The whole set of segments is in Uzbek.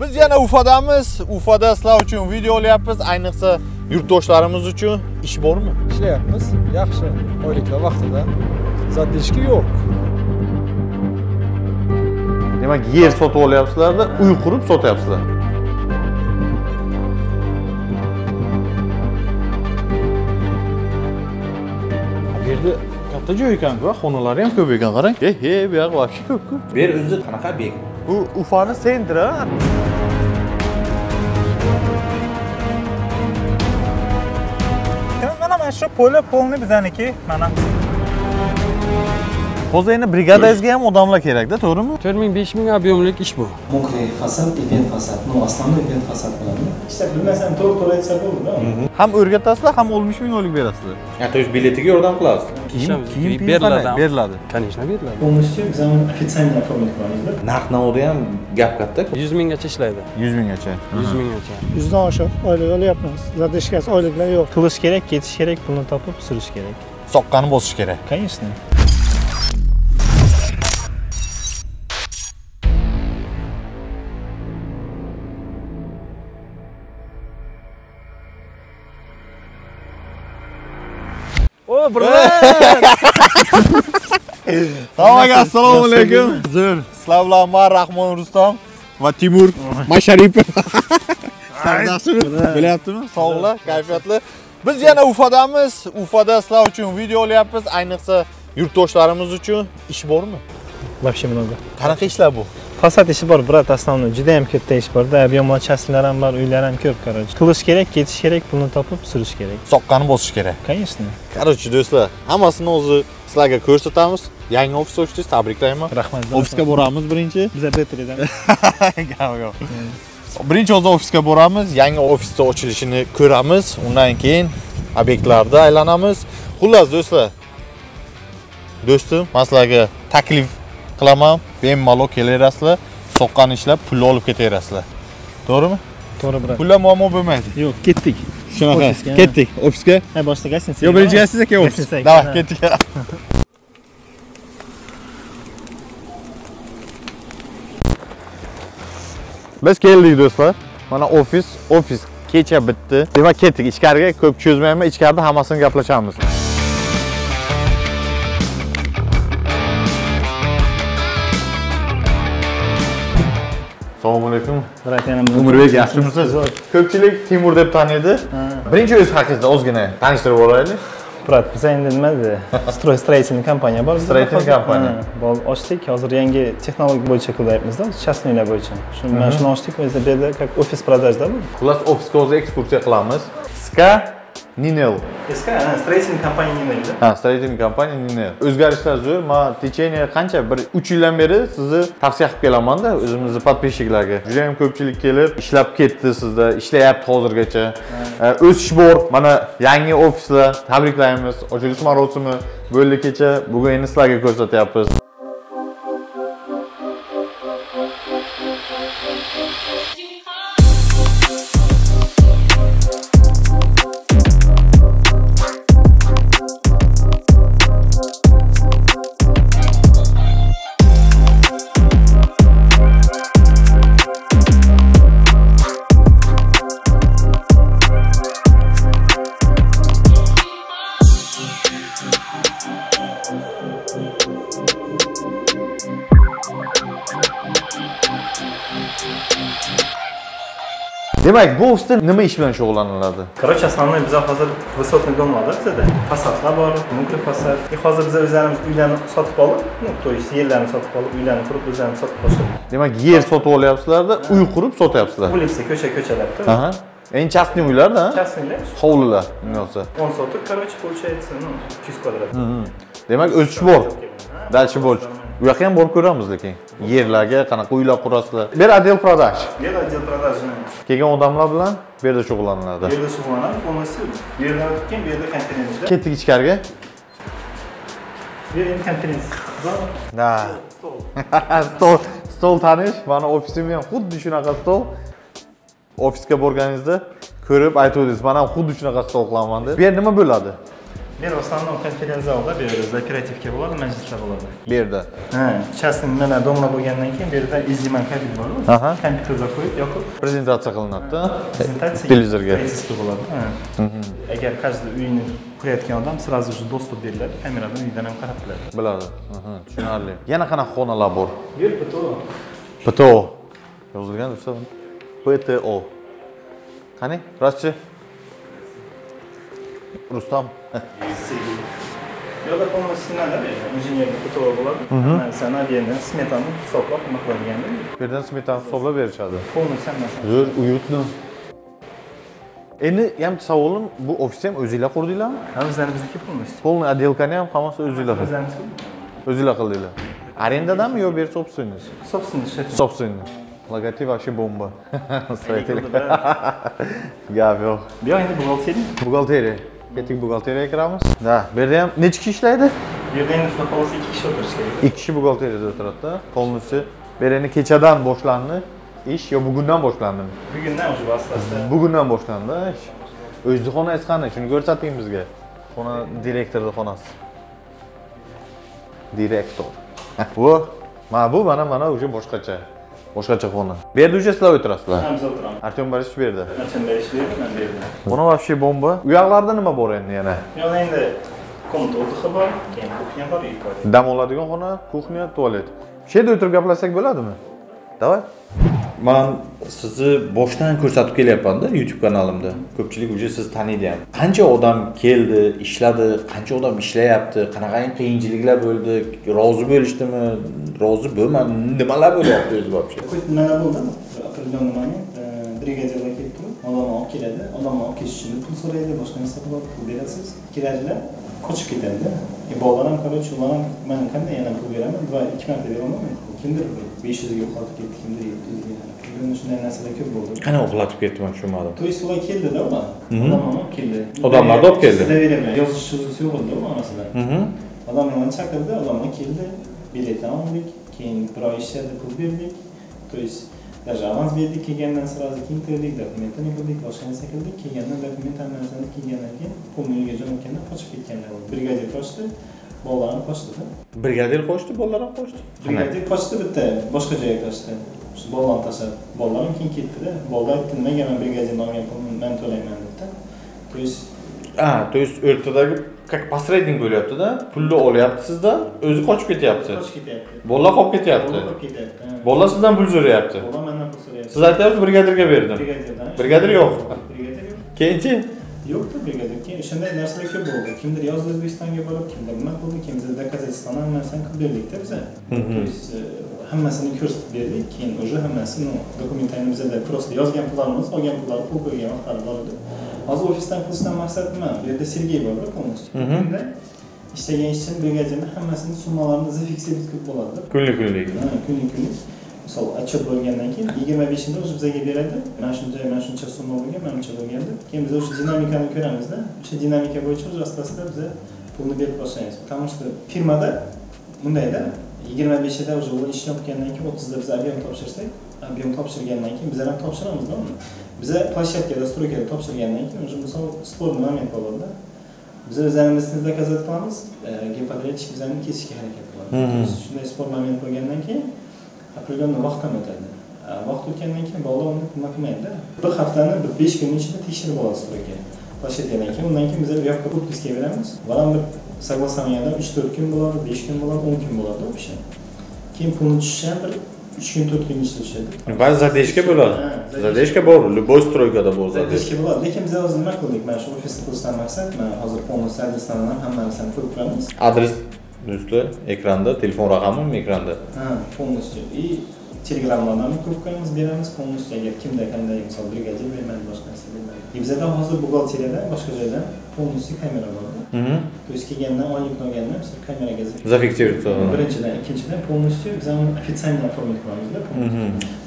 Biz yana Ufadamiz. Ufada sizlar uchun video olyapmiz. Ayniqsa yurtdoshlarimiz uchun ish bormi? ishlayapmiz yaxshi oyliklar vaqtida задержка yo'q Demak, yer sotib olyapsizlarda, uy qurib sotyapsizlar. Bu yerda katta joy ekan-ku, xonalari ham ko'p ekan, qarang. He, he, bu yoq вообще ko'p-ku. Bu yer o'zi qanaqa bek? Bu Ufani sentri, ha? mana mana shu poli polni bizaniki mana Hozir endi brigadangizga ham odamlar kerak-da, to'g'rimi? 4000-5000 объемlik ish bu. Мокрый фасад и пен фасад. Ну, основной пен фасад bo'ladi. işte bilmasam to'g'ri to'g'ri aytsa bo'ldi Ham o'rgatasizlar, ham 60 ming oylik berasizlar. To есть biletiga yordam qilasiz. Kiyim, kiyim, beriladi. Beriladi. Конечно, beriladi. Полностью экзамен официально оформить qilamiz-da. Narx navoda ham gap katta. 100 minggacha ishlaydi. 100 minggacha. 100 minggacha. yuzdan oshiq oylik olyapmiz задержкасы oyliklar yo'q qilish kerak ketish kerak pulni topib surish kerak Soqqani bosish kerak. конечно O! Hammaga assalomu alaykum. Zo'r. Sizlar bilan men Rahmon Rustam va Timur Masharipov. Yaxshimi? Bilyaptimi? Sog'lar, kayfiyatli. Biz yana Ufadamiz. Ufada sizlar uchun video olyapmiz. Ayniqsa yurtdoshlarimiz uchun ish bormi? вообще много Qanaqa ishlar bu? Fasad ishi bor brat основной juda ham katta ish borda объем частныйлар ham bor uylar ham ko'p короче qilish kerak ketish kerak pulni topib surish kerak Soqqani bosish kerak. конечно Короче, do'stlar, hammasini o'zi sizlarga ko'rsatamiz. Yangi ofis ochdingiz, tabriklayman. rahmat Ofisga boramiz birinchi. biza betridan. Birinchi o'zi ofisga boramiz, yangi ofisni ochilishini ko'ramiz, undan keyin obyektlarda aylanamiz. Xullas do'stlar, do'stim, men sizlarga taklif qilaman, bemalol kelaverasizlar, soqqani ishlab pul olib ketaverasizlar. To'g'rimi? to'g'ri brat Pullar muammo bo'lmaydi. yo'q ketdik Shunaqa. Ketdik ofisga. boshida gостиница Yo'q, birinchi keyin ofis. Ha. ketdik. Biz keldik do'stlar. Mana ofis, ofis kecha bitdi. Demak, ketdik ichkariga. Ko'p cho'zmayman, ichkarida hammasini gaplashamiz. Assalomu alaykum. brat yana Umurbek yaxshimisiz? Ko'pchilik Timur deb taniydi. Birinchi o'z haqingizda ozgina tanishtirib olaylik. brat biza endi nima dedi stroy строительный kompaniya bor hozir. kompaniya. Ochdik hozir yangi texnologiya bo'yicha qilyapmizda частныйlar bo'yicha mana shuni ochdik bizda bu yerda как офис продажda bu Xullas ofisga o'zi ekskursiya qilamiz. Ska Ninel. eski строительный kompaniya nima deydi Ha, stроительный kompaniya Ninel. O'zgarishlar zo'r. Men tечение qancha? Bir 3 yildan beri sizni tavsiya qilib kelaman-da o'zimizni podpисчикларga. Juda ham ko'pchilik kelib, ishlab ketdi sizda, ishlayapti hozirgacha. O'sish bor. Mana yangi ofislar, tabriklaymiz. Ochilish marosimi bo'ldi kecha. Bugun endi sizlarga ko'rsatyapmiz. Demak, bu ofisda nima ish bilan shug'ullaniladi? короче основной biza hozir высотный domlarda bizada fasadlar bor mukli fasad hozir biza o'zlarimiz uylarni sotib olib то есть yerlarni sotib olib uylarni qurib o'zlarimiz sotib boshladik Demak, yer sotib olyapsizlarda, uy qurib sotyapsizlar. улица ko'cha ko'chalarda Aha. Endi частный uylarda, ha? частныйlar Hovlilar, bo'lsa. 10 sotik короче получается ну 200 kvadrat Demak, o'sish bor. Дальше больше. Bu yoqqa ham borib ko'ramiz lekin. Yerlarga qanaqa uylar qurasizlar. Bu yer отдел продаж. bu yerda отдел продажи Kelgan odamlar bilan bu yerda shug'ullaniladi. bu yerda shug'ullanadi полностью bu yerdan o'tib keyin bu yerda konferensiya Ketdik ichkariga. bu yer endi konferensiya Da. stol, stol tanish. Mana ofisim ham xuddi shunaqa stol. Ofisga borganingizda ko'rib aytuvdingiz, mana ham xuddi shunaqa stol qilaman deb. Bu yer nima bo'ladi? Bir основном konferens-zalda bir yerda operativka bo'ladi, majlislar bo'ladi. bu yerda Ha, ichasida nimalar domla bo'lgandan keyin bu yerda izdiman kabin bor. Aha. Kompyuterga qo'yib yoqib prezentatsiya qilinadi prezentatsiya televizorga bo'ladi. Ha. Agar qaysidir uyni qurayotgan odam сразу же доступ beriladi, kameradan uydan ham qarab biladi. biladi Aha, tushunarli yana qanaqa xonalar bor Bu yer PTO. pto yozilgan pto qani rostchi rustam Yo'lda полностью надо, injener PTO bo'ladi. Masalan, aviani smetani hisoblab nima qiladiganlar. bu yerdan smetana hisoblab berishadi Полностью hammasi. zo'r uyutni endi ham savolim bu ofisni ham o'zinglar qurdinglarmi Ha, o'zlaringizniki полностью. полный отделкani ham hammasi o'zinglar qildinglar O'zlaringizniki. o'zinglar qildinglar arendadami yo bu yer собственный Собственно, shef. собственный logotip вообще bomba строитель Qildi, да. gap yo'q Bu yoq endi buxgalteriya. buxgalteriya ketdik buxgalteriyaga kiramiz да bu yerda ham necha kishi ishlaydi Bu yerda endi xudo xohlasa ikki kishi o'tirish kerak. ikki kishi buxgalteriyada o'tiradida полностью bu yer endi kechadan boshlandi ish yo bugundan boshlandimi Bugundan уже asta-asta bugundan boshlandi ish o'zizni xonangiz qani shuni ko'rsating bizga xona direktorni xonasi direktor bu mana bu mana mana уже boshqacha Boshqacha xona bu yerda sizlar o'tirasizlar? Ham biz o'tiramiz. artyom borisovich bu yerda Qancha berishlaydi, men bu yerda. buni вообще bomba u yoqlarda nima bor endi yana? Yo'q endi komnata o'tiqi bor, keyin kuxnya bor. dam oladigan xona kuxnya tualet. Shu yerda o'tirib gaplashsak bo'ladimi давай. Man sizni boshdan ko'rsatib kelyapmanda youtube kanalimda. Ko'pchilik уже sizni taniydi ham. Qancha odam keldi ishladi qancha odam ishlayapti qanaqa qiyinchiliklar bo'ldi rozi bo'lishdimi rozi bo'lmadi nimalar bo'lyapti o'zi вообще nimalar bo'ldi определенный момент brigadirlar kelib turib odamni olib keladi. Odamni olib kelish uchun pul so'raydi boshqa narsa qiladi pul berasiz. Keladilar qochib ketadida. Bolalar ham короче ular ham man qanday yana pul beraman два ikki marta berolmayman kimdir besh yuzga yo'qotib ketdi kimdir yetti yuzga shunday narsalar ko'p bo'ldi. Qanaqa uxlatib ketdi man tushunmadim. Есть ular keldida ular odamlarni olib keldi. Odamlarni olib keldi? доверие yozish yozuvchi yo'q edida u orasida Mhm. odamlarni chaqirdi? Odamlar keldi. Biletni oldik keyin bir oy ishladi pul berdik. То есть даже avans berdik kelgandan сразу keyin kirdik dokumentini qildik boshqa narsa qildik. Kelgandan dokument hamma narsani kelgandan keyin pulni uyga jo'natganda qochib ketganlar brigadir qochdi bolalar ham qochdida brigadir qochdi bolalar ham qochdi brigadir qochdi bitta boshqa joyga qochdi shu bolalarni tashlab bolalar ham keyin ketdida? Bolalar aytdi nimaga man brigadirni olgan pulni man to'layman debdi. То есть a то есть o'rtadagi как посредник bo'lyaptida? Pulni olyapti sizdan o'zi qochib ketyapti. Qochib ketyapti. Bolalar qolib ketyapti. Qolib ketyapti bolalar sizdan pul so'rayapti. Bolalar mandan pul so'rayapti. Siz aytyapsiz brigadirga berdim. Brigadirdan brigadir yo'q. Brigadir yo'q. Keyinchi yo'qda brigadir keyin o'shanday narsalar ko'p bo'ldi kimdir yozdi o'zbekistonga borib kimdir nima qildi kimdir доказательствоni hamma narsani qilib berdikda biza то есть hammasini ko'rsatib berdik keyin уже hammasini dokumentlarni bizada просто yozgan pullarimiz olgan pullarni pul qo'ygan vaqtlari bor edi hozir ofisdan qilishdan maqsad nima bu yerda sergey borda полностью Bunda ishlagan ishchini brigadirni hammasini summalarini зафиксировать qilib bo'ladida kunlik kunlik Ha, kunlik kunlik misol отчет bo'lgandan keyin yigirma beshida уже bizga beradi mana shuncha mana shuncha summa bo'lgan mana buncha bo'lgan deb keyin biz o'sha dinamikani ko'ramizda. O'sha dinamika bo'yicha уже asta asta biza pulni berib boshlaymiz потому что firmada bundayda yigirma beshida уже ular ish yopgandan keyin o'ttizda biz объем topshirsak объем topshirgandan keyin bizlar ham topshiramizda uni. Biza площадкада стройкада topshirgandan keyin уже misol спорный момент bo'ladida biz o'zlarimizni доказать qilamiz gepodratik bizani kesishga harakat есть shunday spor moment bo'lgandan keyin определенный vaqt ham o'tadi. Vaqt o'tgandan keyin bolalar uni nima qilmaydida bir haftani bir besh kunni ichida tekshirib oladi stroyka площадкадан keyin undan keyin biz bu yoqqa подписка beramiz. Ham bir согласованияда uch to'rt kun bo'ladi besh kun bo'ladi o'n kun bo'ladi вообще keyin pulni tushishi ham bir uch kun to'rt kun ichida tushadi. Ba'zi zadeshka bo'ladi. Zadeshka bor любой стройкада zadeshka zadeshka bo'ladi. Lekin biz hozir nima qildik? Mana shu ofisni qilishdan maqsad mana hozir полностью adresdan ham hamma narsani qo'yib turamiz. Adres do'stlar ekranda telefon raqamim ekranda Ha, полностью. И telegramlardan ham ko'p qo'yamiz, beramiz полностью agar kimda qanday misol brigadir bermaydi, boshqa narsa bermaydi. И bizada hozir buxgalteriyada boshqa joyda полностью kamera bor. Есть kelgandan oylik olgandan biz kameraga зафиксируется Birinchidan, ikkinchidan полностью ham официально оформить qilamizda.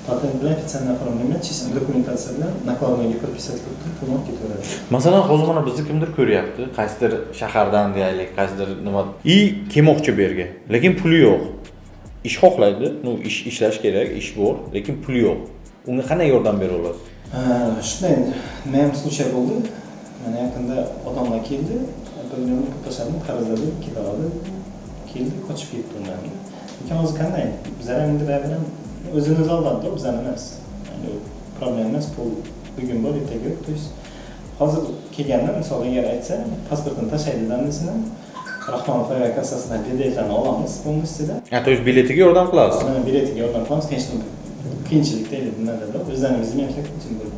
Patent bilan официально оформление, чисто dokumentatsiya bilan накладныйga подписать qilib turib pulni olib ketaveradi. masalan hozir mana bizni kimdir ko'ryapti? Qaysidir shahardan deyaylik qaysidir nima? И kelmoqchi bu yerga lekin puli yo'q. Ish xohlaydi. Ну ish ishlash kerak ish bor lekin puli yo'q. Unga qanday yordam bera olasiz? Shunday. Nima ham случай bo'ldi. Mana yaqinda odamlar keldi, pavilyonni ko'rsatdim qarzladim kela oldi keldi qochib ketdi undan lekin hozir qanday? Bizlar endi baribir ham o'zini o'zi aldadi bizani emas. Problema emas pul bugun bor ertaga yo'q. То есть hozir kelganda misol agar aytsa pasportini tashlaydi desini rahmonov aka kassasidan biletlarni olamiz полностью Ha, to есть biletiga yordam qilasiz. Biletiga yordam qilamiz конечно qiyinchilik deydi nimada mehnat uchun bo'ldi.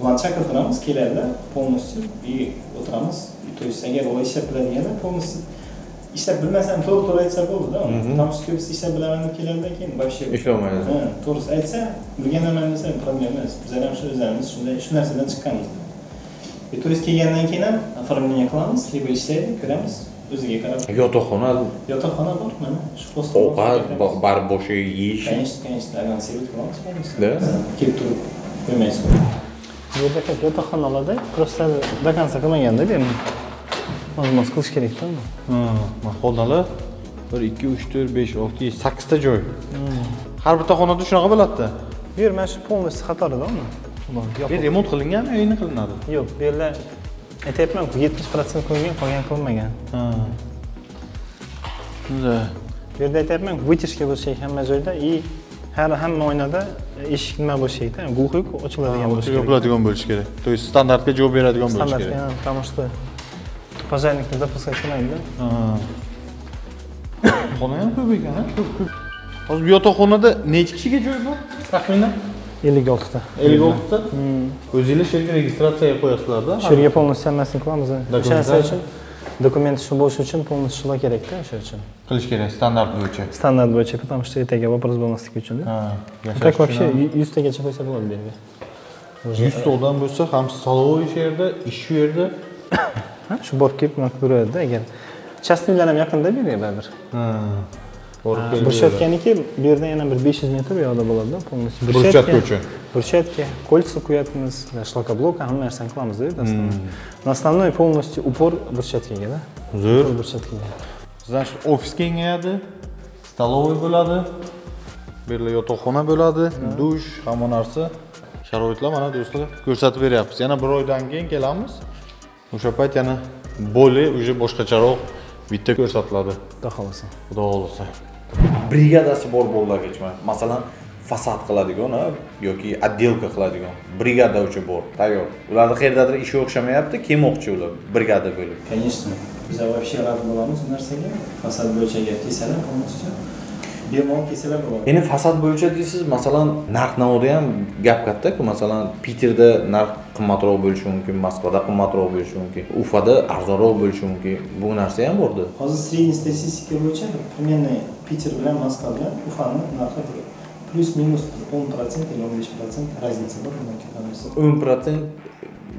Ularni chaqirtiramiz keladilar полностью и o'tiramiz то есть agar ishlab biladiganlar полностью. Ishlab bilmasam to'g'ri to'g'ri aytsa bo'ldida потому что ko'pisi ishlab bilaman deb keladidan keyin вообще Ishlamaydi. Ha, to'g'risi aytsa bilganman desa problema emas bizlar ham shu o'zlarimiz shunday shu narsadan chiqqanmiz и то есть kelgandan keyin ham оформление qilamiz lибо ishlaydi ko'ramiz o'ziga qarab Yotoqxona, yotoqxona bor mana shu posta ovqat, bo- baribir boshqa yeyish. конечно конечно анонсировать qilamiz полностью Да? kelib turib qo'ymaysiz Bu yerda yotoqxonalarda просто до конца qilmaganda ozmoz qilish kerakda uni xonali 1 2 3 4 5 6 7 8 ta joy. Har bitta xonada shunaqa bo'ladida. Bu yer mana shu полностью qatorida bu remont qilinganmi yo endi qilinadi. Yo'q bu yerlar aytyapmanku yetmish protsent qilingan qolgani qilinmagan bu yerda aytyapmanku вытяжка kerak hamma joyda и har hamma oynada eshik nima bo'lishi kerakda глухой ochiladigan bo'lishi kerak yopiladigan bo'lishi kerak. То есть standartga javob beradigan bo'lishi standartga kerak. ha, потому что пожарникni допускать qilmaydida Ha. xona ham ko'p ekan hozir bu yotoqxonada necha kishiga joy bor taxminan ellik oltita ellik oltita o'zinglar shu yerga registratsiyaga qo'yasizlarda shu yerga полностью hammasini qilamiz o'sha narsa Dokumentlar? uchun dokument shu bo'lishi uchun полностью shular kerakda o'sha uchun qilish kerak standart bo'yicha standart bo'yicha потому что ertaga вопрос bo'lmasligi uchunda ha так вообще yuztagacha qo'ysa bo'ladi bu yerga yuzta odam bo'lsa ham stоловый shu yerda ish shu yerda Ha, shu borib kelib yuraveradi agar частныйlar ham yaqinda bu yerga baribir брусчатканiki bu yerdan yana bir besh yuz metr u yoqda bo'ladida полностью Брусчатка uchun. брусчатка кольца quyapmiz шлакоблок hamma narsani qilamiz на основной полностью упор брусчаткагada zo'r брусчаткаga значит ofis kengayadi stоловый bo'ladi bu yerda yotoqxona bo'ladi dush hamma narsa sharoitlar mana do'stlar ko'rsatib beryapmiz. Yana bir oydan keyin kelamiz o'sha payt yana более уже boshqacharoq bitta ko'rsatiladi xudo xohlasa. Xudo xohlasa. Brigadasi bor bolalargacha masalan fasad qiladigan ha, yoki отделка qiladigan brigada uchun bor tayyor. Ularni qayerdadir ishi o'xshamayapti kelmoqchi ular brigada bo'lib. Конечно. Biz вообще rad bo'lamiz bu narsaga. Fasad bo'yicha kelsalar полностью bemalol kelsalar bo'ladi endi fasad bo'yicha deysiz masalan narx navoda ham gap kattaku masalan piterda narx qimmatroq bo'lishi mumkin moskvada qimmatroq bo'lishi mumkin ufada arzonroq bo'lishi mumkin. Bu narsa ham borda hozir средний statistika bo'yicha примерно piter bilan moskva bilan ufani narxi plyus minus o'n protsent или o'n besh protsent разница bor o'n protsent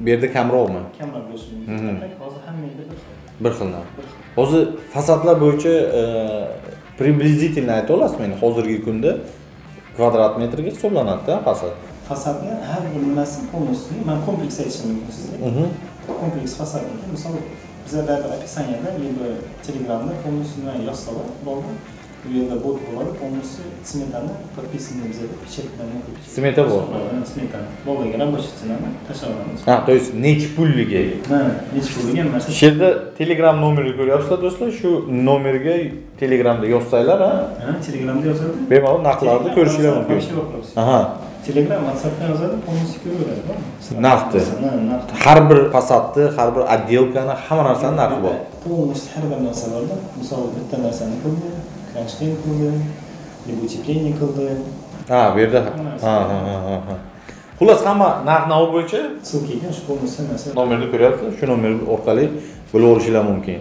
bu yerda kamroqmi? Kamroq bo'lishi Mhm. mumkin hozir hamma yerda bir xil. bir xil. Narx hozir fasadlar bo'yicha e, приблизительно ayta olasizmi endi hozirgi kunda kvadrat metrga hisoblanadida fasad fasadni har bir nimasi полностью man kompleks aytishim mumkin sizga kompleks fasadniki misol biza baribir описаниеda либо telegramda полностью nima yozsalar bo'ldi bu yerda bot bo'ladi полностью smetani подписанный bizada o'qib- Smeta bor. Ha, smetana bo'ldiga рабочий ценani tashlab olamiz ha то есть nechi pulligi ha hech bo'lgan narsa shu yerda telegram nomerini ko'ryapsizlar do'stlar shu nomerga telegramda yozsanglar ha telegramda yozadi bemalol narxlarni ko'rishinglar mumkin aha telegram whatsappdan yozadi полностью ko'raveradi Narxni. Ha, narxni har bir fasadni har bir отделкani hamma narsani narxi bor полностью har bir narsa borda misol bitta narsani qildi kronштейн qildi либо утепление qildi ha bu yerda ha ha ha ha, xullas hamma narx navo bo'yicha ссылкаga shu полностью narsa nomerni ko'ryapsiz shu nomer orqali bilib olishinglar mumkin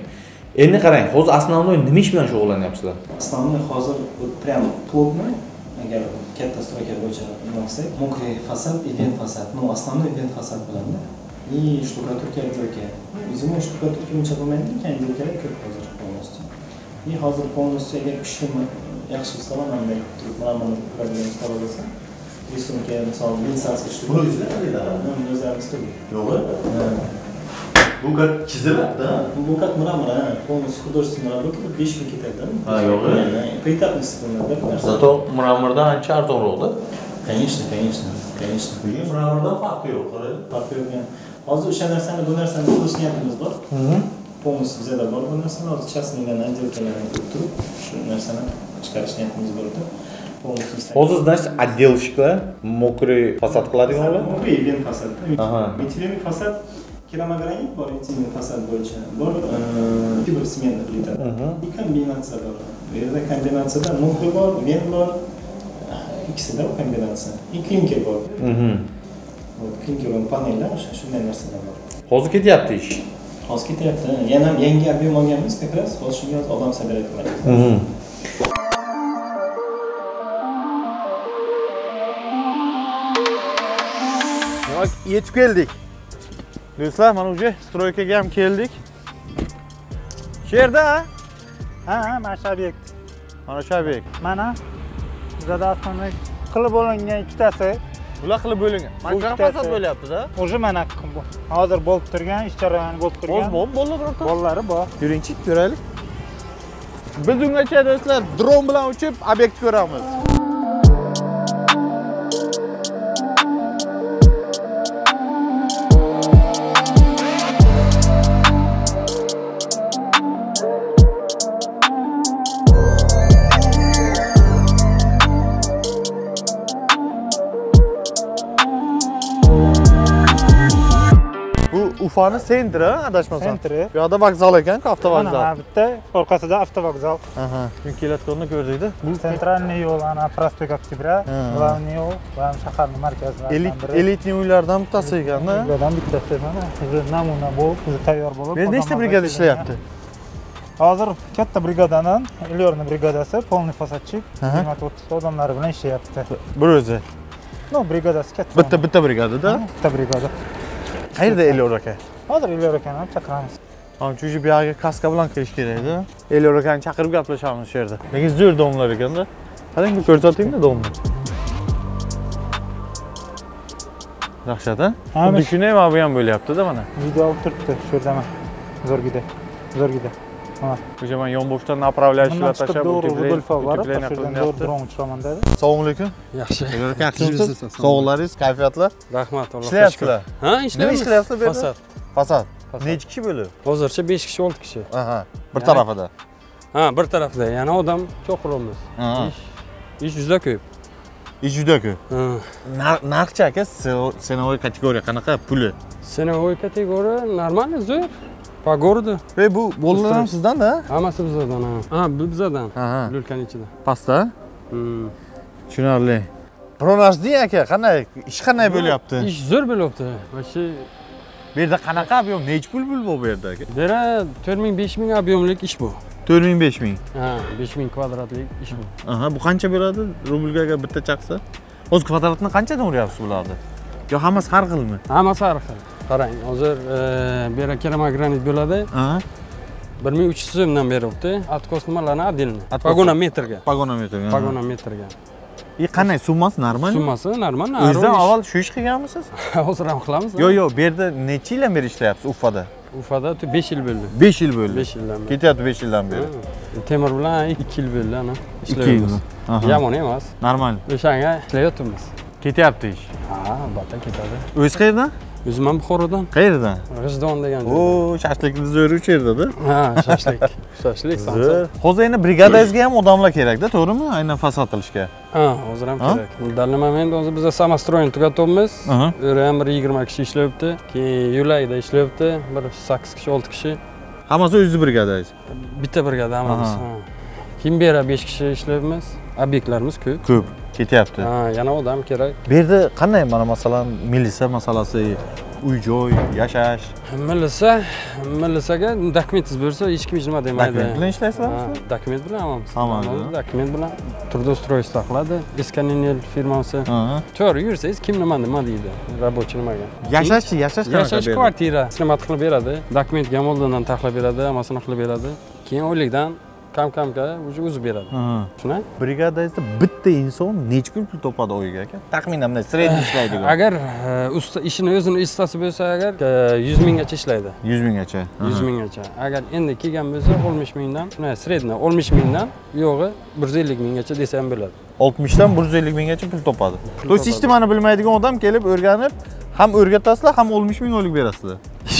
endi qarang hozir основной nima ish bilan shug'ullanyapsizlar основной hozir вот прям плотно agar katta stroyka bo'yicha qilsak мокрый фасад ивент фасад. Ну основной ивент фасад bilanda и штукатурка отделка зимой штукатурка uncha bo'lmaydi lekin отделкаlar ko'p hozir и hozir полностью agar kuchli yaxshi salon bunday turib mana buni ko'radigan ustalar bo'lsa рисунка misol ventilyatsiya Buni o'zinglar qilinglar? Buni o'zlarimiz qildik yo'g'i bu chizilyapti bu как мрамор ha, полностью художественный работа besh kun ketadi Ha, yo'g'i. поэтапность qilinadi bir narsa zato mramordan ancha arzonroqda конечно конечно конечно mramordan farqi yo'q farqi yo'q yani. Hozir o'sha narsani bu narsani qilish niyatimiz bor polностью bizada bor bu narsalar hozir частныйlarni отделкаларni ko'rib turib shu narsani chiqarish niyatimiz полностью hozir значит отделщикlar mokriy fasad qiladiganlar Mokriy ben fasad Aha. Ventilyarный fasad керамогранит bor ventilyarный fasad bo'yicha bor eee, fibrosmenный plita и kombinatsiya bor bu yerda kombinatsiyada mokriy bor ven bor ikkisida kombinatsiya и klinker bor Вот, klinkerli panellar o'sha shunday narsalar bor hozir ketyapti ish hozir ketyapti yana ham yangi объем olganmiz как раз hozir odam собирать qilyapmiz Demak, yetib keldik. Do'stlar, mana уже stroykaga ham keldik. Shu yerda, ha? ha mana shu obyekt mana shu obyekt. mana qilib bo'lingan ikkitasi Bular qilib bo'lingan. Mana Bu shu ikkitasi. fasad bo'lyapti-da. уже mana bu- hozir bo'lib turgan ish jarayoni bo'lib O'z turgan bo'lib bo'lib turibdi. bolalari bor Yuringchi, ko'raylik. Biz ungacha do'stlar dron bilan uchib obyekt ko'ramiz. Bu Ufani sentri, adashmasam. Sentri. Bu yoqda vokzal ekan-ku, avtovokzal. mana bitta orqasida avtovokzal Aha, kun kelayotganini ko'rdikda. Bu sentralniy yo'l ana prospekt Ha. главный yo'l va shaharni markazidan elit elitniy uylardan bittasi ekanda. Ulardan bittasi mana уже namuna bo'lib уже tayyor bo'lib yerda nechta brigada ishlayapti? hozir katta brigadadan Elyorni brigadasi полный fasodchik Aha. 20-30 odamlari bilan ishlayapti Bir o'zi. ну brigadasi katta Bitta bitta brigadada. bitta brigada Qayerda Elyor aka? hozir Elyor akani ham chaqiramiz Ha, chunki bu yoqqa kaska bilan kirish kerak edi. Elyor akani chaqirib gaplashamiz shu yerda. Lekin zo'r domlar ekanda. Qarang, bu ko'rsatingda domni. Dahshat, ha? Ha, Xuddi mana shunday mana bu ham bo'lyapti-da mana. video olib turibdi shu yerda mana zo'rgida zo'rgida mana O'sha man yonboshdan направляющийlar bundan chiqib tashlab doğru uteplay- Rudolfov borib utepleniya shu yerdan zo'r qilinyapti. dron uchiraman dedi Assalomu alaykum. yaxshi Elyor aka, yaxshimisiz? Sog'liqlaringiz, kayfiyatlar? rahmat allohga Ishlayapsizlar? ha Nima ishlayapmiz ish qilyapsizlar bu yerda? fasad. Necha kishi bo'lib? hozircha besh kishi olti kishi Aha, bir tarafida. ha bir tarafda yana odam Aha. ish ish juda ko'p Ish juda ko'p. Narxchi aka, senovoy kategoriya qanaqa puli? Cenovой kategoriya нормально zo'r по городу Ve bu bolalar ham sizdan-da? hammasi bizdan ha ha bu bizdan Aha. lulkani ichida Pastda? Hmm. Tushunarli. Pronajniy aka, qanday? Ish qanday bo'lyapti? ish zo'r bo'lyapti вообще Bu yerda qanaqa ob'yom, necha pul pul bu bu yerda aka? bu yerda to'rt ming besh ming объемlik ish bu 4000 5000. ha besh ming kvadratlik ish bu Aha, bu qancha bo'ladi? Rublga agar bitta chaqsa? Hozir kvadratni qanchadan uryapsiz bularni? Yo hammasi har xilmi? hammasi har xil qarang hozir e, bu yerda keramogranit bo'ladi Aha. bir ming uch yuz so'mdan beryapti откос nimalarni отдельно Откос. pagonometrga Pagonometr. И qanday summasi normal? summasi нормально O'zingizdan avval shu ish qilganmisiz? hozir ham qilamiz Yo, yo, bu yerda necha yildan beri ishlayapsiz Ufada? ufada besh yil bo'ldi 5 yil bo'ldi. besh yildan beri Ketyapti 5 yildan beri. Temir bilan ikki yil bo'ldi ana 2 yil. ishlayapmiz yomon emas Normal. o'shanga ishlayapmiz Ketyapti ish. ha albatta ketadi O'zi qayerdan? O'zim ham buxorodan Qayerdan? g'ijdon degan joy O, shashlikni zo'ri o'sha yerda-da. ha shashlik. Shashlik Zo'r. Hozir endi brigadangizga ham odamlar kerak-da, to'g'rimi? Aynan fasad qilishga. ha hozir ham Ha? kerak. В данный момент hozir biz samostroyni tugatyapmiz u yerda ham bir yigirma kishi ishlayapti. Keyin yulayda ishlayapti. Bir sakkiz kishi olti kishi. Hammasi o'zingizni brigadangiz. bitta brigada hammamiz keyin bu yerda besh kishi ishlayapmiz? Obyektlarimiz ko'p. Ko'p ketyapti. ha yana odam kerak. Bu yerda qanday mana masalan milisa masalasi, uy joy, yashash, milisa milisaga dokumentingiz bo'lsa hech kim hech nima demaydi dokument bilan ishlaysizlarmi? Dokument bilan hammamiz. Hammamiz, Hammamiz ha? dokument bilan трудоустройство qiladi eskaniner firmasi. To'g'ri yursangiz kim nima nima deydi? Рабочий nimaga? Yashashchi, yashash yashash kvartira xizmat qilib beradi. Dokumentga ham oldindan taxlab beradi hammasini qilib beradi. Keyin oylikdan kam kamga уже o'zi beradi shuni Brigadangizda bitta inson necha pul pul topadi oyiga aka? Taxminan bunday sredniy ishlaydigan. agar e, usta ishini o'zini ustasi bo'lsa agar e, yuz minggacha ishlaydi 100 minggacha. yuz minggacha agar endi kelgan bo'lsa oltmish mingdan средний oltmish mingdan yo'g'i bir yuz ellik minggacha desa ham bo'ladi 60 dan 150 minggacha pul topadi. To topadi. hech nimani bilmaydigan odam kelib o'rganib, ham o'rgatasizlar, ham 60 ming oylik berasizlar.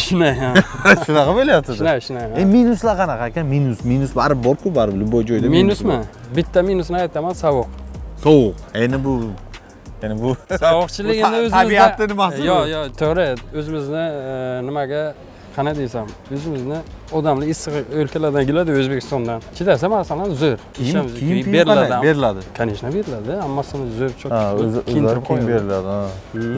Shunday ha. shunaqa bo'lyapti shunday shunday e minuslar qanaqa aka? Minus minus baribir borku baribir любой joyda minusmi bitta minusni aytaman sovuq. Sovuq. Endi bu ya'ni bu sovuqchilik endi o'zimizda tabiatni nimasi yo'q yo'q to'g'ri o'zimizni e, nimaga qanaqa desam o'zimizni odamlar issiq o'lkalardan keladi o'zbekistondan. Chidasa masalan zo'r. Kiyim kiyim beriladi beriladi конечно beriladi hammasini zo'r kiyintirib kiyim beriladi ha.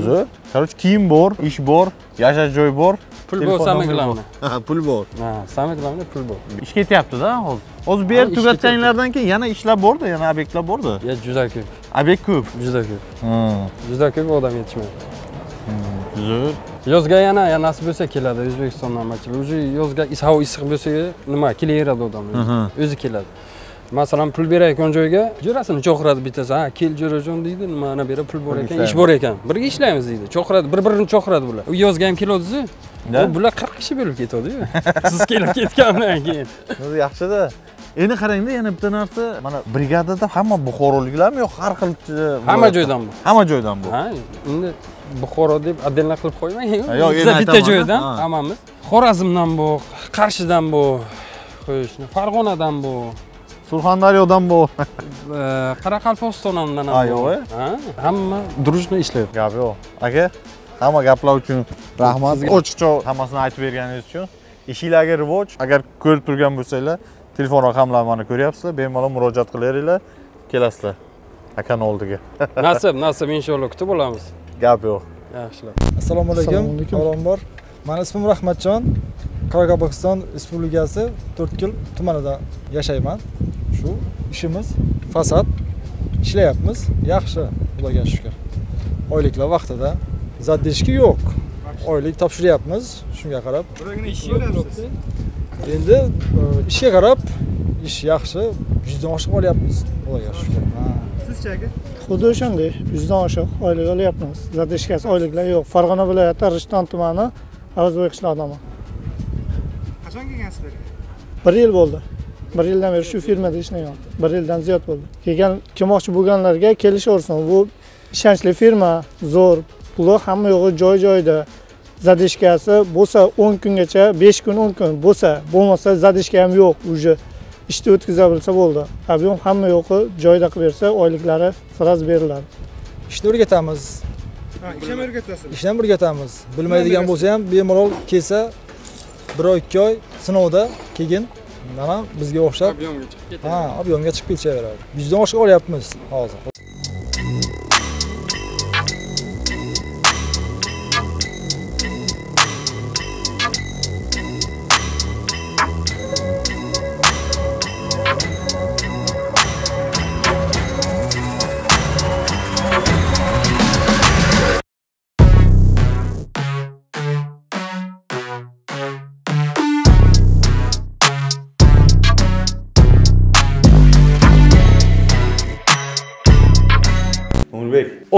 Zo'r. Короче kiyim bor? Ish bor? Yashash joy bor pul telefon bo'lsa nomeri главное bor. ha pul bor ha самое главное pul bor ish ketyaptida hozir hozir bu yer Ha, ish tugatganinglardan keyin yana ishlar borda yana obyektlar borda ya juda ko'p obyekt ko'p juda ko'p Ha, juda ko'p odam yetishmaydi zo'r yozga yana ya nasib bo'lsa keladi o'zbekistondan machilar уже yozga is- havo issiq bo'lsa nima kelaveradi odamlar Aha. o'zi keladi masalan pul berayotgan joyga jo'rasini cho'qiradi bittasi. Ha kel jo'rajon deydi nima ana yerda pul bor ekan ish bor ekan. Birga ishlaymiz deydi. Cho'qiradi bir birini cho'qiradi bular. U yozga ham keladizu bular qirq kishi bo'lib ketadiyu. Siz kelib ketgandan keyin. O'zi yaxshida. Endi qarangda yana bitta narsa mana brigadada hamma buxoroliklarmi yo har xil e, hamma joydan bu. Hamma joydan bu. Ha endi buxoro deb отдельно qilib qo'ymang. Yo'q, biza bitta joydan ha. hammamiz. Xorazmdan bu qarshidan bu xo'sh farg'onadan bu surxondaryodan bu. Qoraqalpog'istondan Ha, ham yo'q, hamma дружно ishlaydi. Gap yo'q. Aka hamma gaplar uchun rahmat. Ochiqcha hammasini aytib berganingiz uchun. Ishinglarga rivoj. Agar ko'rib turgan bo'lsanglar telefon raqamlarini mana ko'ryapsizlar. Bemalol murojaat qilaveringlar. Kelasizlar. Akani oldiga. Nasib nasib. Inshaalloh kutib olamiz. Gap yo'q. Yaxshilab assalomu alaykum. Avvalambor mani ismim rahmatjon. Qoraqalpog'iston respublikasi to'rtko'l tumanida yashayman. Shu ishimiz fasad ishlayapmiz. Yaxshi xudoga shukur. Oyliklar vaqtida zaddishki yo'q. Oylik topshiryapmiz. Shunga qarab endi e, ishga qarab ish yaxshi yuzdan oshiq olyapmiz. Xudoga shukur. Ha. xuddi o'shanday yuzdan oshiq oylik olyapmiz. Zadishkasi oyliklar yo'q. Farg'ona viloyati rishton tumani avazbo'y qishlog'idaman qachon kelgansiz bu yerga bir yil bo'ldi. Bir yildan beri shu firmada ishlayman. Bir yildan ziyod bo'ldi. Kelgan kelmoqchi bo'lganlarga kelishaversin. Bu ishonchli firma zo'r. Puli hamma yo'g'i joy joyida. Zadishkasi bo'lsa o'n kungacha besh kun o'n kun bo'lsa bo'lmasa zadishka ham yo'q. Уже ishni o'tkaza bilsa bo'ldi. Объем hamma yo'qi joyida qilib bersa oyliklari sразу beriladi. Ishni o'rgatamiz ha ish ham o'rgatasiz. Ishni ham o'rgatamiz. Bilmaydigan bo'lsa ham bemalol kelsa bir oy ikki oy sinovda keyin mana bizga o'xshab объемga chiqib ketadi ha объемga chiqib ketaveradi. Yuzdan oshiq olyapmiz hozir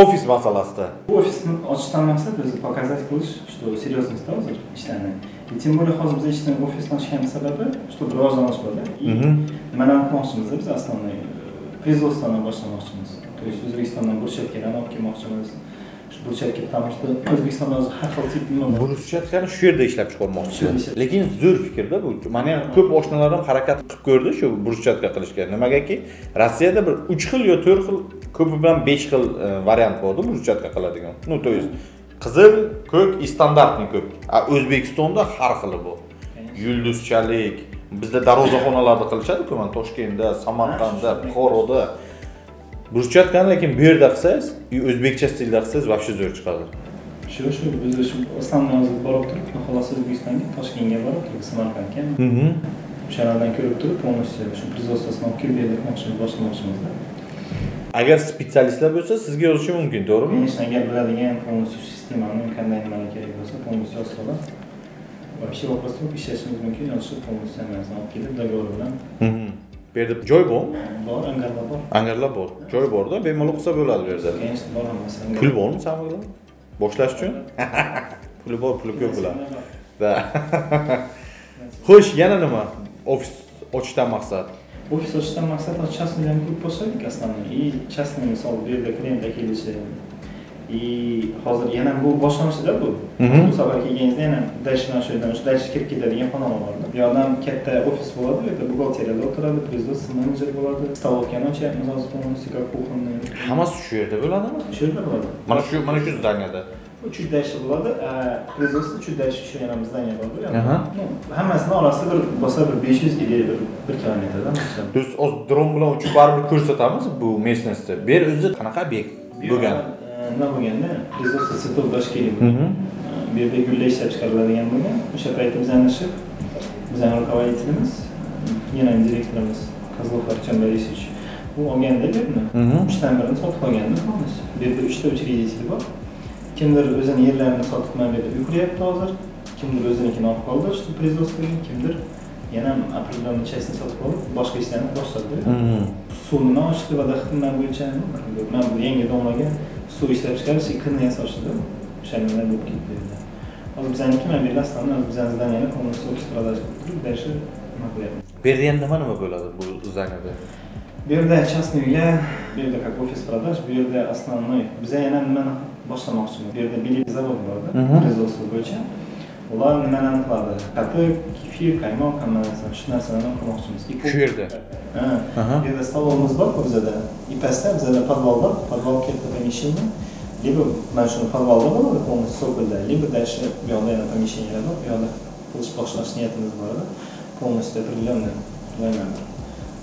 ofis masalasida. Bu ofisni ochishdan maqsad o'zi показать qilish что серьезность hozir ishlarni и тем более hozir biz ishdan ofisni ochgan sababi чтобы и nimani aytmoqchimiz biz? Основной производствоdan boshlamoqchimiz то есть o'zbekistondan burchatkadan olib kelmoqchimiz shu burchatka потому что o'zbekistonda hozir har xil tip nima shu yerda ishlab chiqarmoqchi Shu yerda ishlab- lekin zo'r fikrda bu. Mana ham ko'p oshnalarim harakat qilib ko'rdi shu burchatka qilishga nimagaki rossiyada bir uch xil yo to'rt xil ko'pi bilan besh xil e, variant borda burchatka qiladigan ну то есть qizil ko'k и standartniy ko'k a o'zbekistonda har xili bu. Yulduzchalik bizda darvozaxonalarda qilishadi-ku mana toshkentda samarqandda buxoroda burchatkani lekin bu yerda qilsangiz и o'zbekcha stilda qilsangiz вообще zo'r chiqadi. Shu shu biz shu основной hozir borib turib xolos o'zbekistonga toshkentga borib turib samarqandga o'shalardan ko'rib turib полностью shu производствосini olib kelib bermoqchi boshlamoqchimizda agar spesialistlar bo'lsa sizga yozishi mumkin to'g'rimi? Конечно agar biladigan полностью sistemani qanday nimalar kerak bo'lsa полностью olib вообще вопрос yo'q ishlashimiz mumkin yozishib полностью hammasini olib kelib договор bilan bu yerda joy bormi bor angarlar bor. Angarlar bor. Joy borda bemalol qilsa bo'ladi bu yerda. Bor pul bormi samolyotda boshlash uchun? Puli bor puli ko'p bo'ladi. Да. xo'sh yana nima? Ofis ochishdan maqsad. Ofis ochishdan maqsad частныйlarni ko'p boshladik основной и частный misol bu yerda klientlar kelishi и hozir yana bu boshlanishida bu. Mhm. bu safar kelganingizda yana mana shu yerdan shu dальше kirib ketadigan xonalar borda bu yoqdan katta ofis bo'ladi bu yerda buxgalteriyada o'tiradi производство menejer bo'ladi stolovkani ochyapmiz hozir полностью как кухонный hammasi shu yerda bo'ladimi? Shu yerda bo'ladi. Mana shu mana shu zdaniyada чуть дальше bo'ladi производство чуть дальше еще yana bor yoqda Aha. Ну, hammasini orasi bir bo'lsa bir besh yuz или bir kilometrdan biz hozir dron bilan uchib baribir ko'rsatamiz bu местностьni bu yer o'zi qanaqa ob'ekt bo'lgan nima bo'lganda производство дошкели Mhm. bu yerda gullar ishlab chiqariladigan bo'lgan. O'sha payti bizanishib bizani rukovodителimiz yana direktorimiz artyom борисович u olganda yerni uchdan birini sotib olganda полностью bu yerda uchta учредитель bor. Kimdir o'zini yerlarini sotib mana bu yerda uy quryapti hozir. Kimdir o'zinikini olib qoldi shu производствоga kimdir yana определенный частьni sotib olib boshqa ishlarni boshladi. Suvni ochdi va xizmat bo'yicha mana bu yangi domlaga suv ishlab chiqarish и kinni yasashdi o'shandan bo'lib ketdi yerda hozir bizaniki mana bu yerda основной hozir bizani zdaniyani полностью ofis продажа qilib turib дальше nima qilyapmiz bu yerda endi nima nima bo'ladi bu zdaniyada bu yerda частный uylar bu yerda как ofis продаж bu yerda основной biza yana nimani boshlamoqchimiz bu yerda bilik zavod borda Mhm. производство bo'yicha ular nimalarni qiladi qatiq kefir qaymoq hamma narsani shu narsalarni qilmoqchimiz И Shu yerda? ha Aha. bu yerda stolovimiz bor bizada и pastda bizada подвал katta помещение либо mana shuni подвалda bo'ladi полностью сокольda либо дальше bu yoqda yana помещениялар bor bu yoqda qilish boshlash niyatimiz bor edi полностью определенный bilmayman